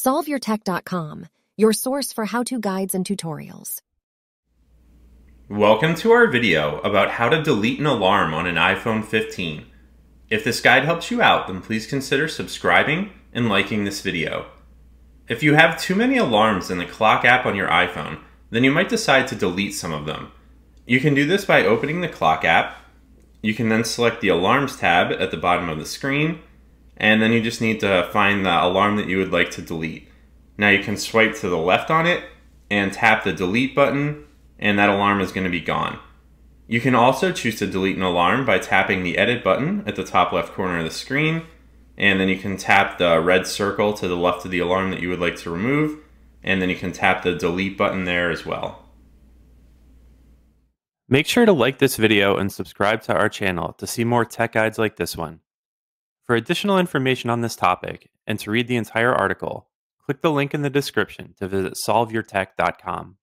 SolveYourTech.com, your source for how to guides and tutorials. Welcome to our video about how to delete an alarm on an iPhone 15. If this guide helps you out, then please consider subscribing and liking this video. If you have too many alarms in the clock app on your iPhone, then you might decide to delete some of them. You can do this by opening the clock app. You can then select the alarms tab at the bottom of the screen, and then you just need to find the alarm that you would like to delete. Now you can swipe to the left on it and tap the delete button and that alarm is going to be gone. You can also choose to delete an alarm by tapping the edit button at the top left corner of the screen, and then you can tap the red circle to the left of the alarm that you would like to remove, and then you can tap the delete button there as well. Make sure to like this video and subscribe to our channel to see more tech guides like this one. For additional information on this topic and to read the entire article, click the link in the description to visit solveyourtech.com.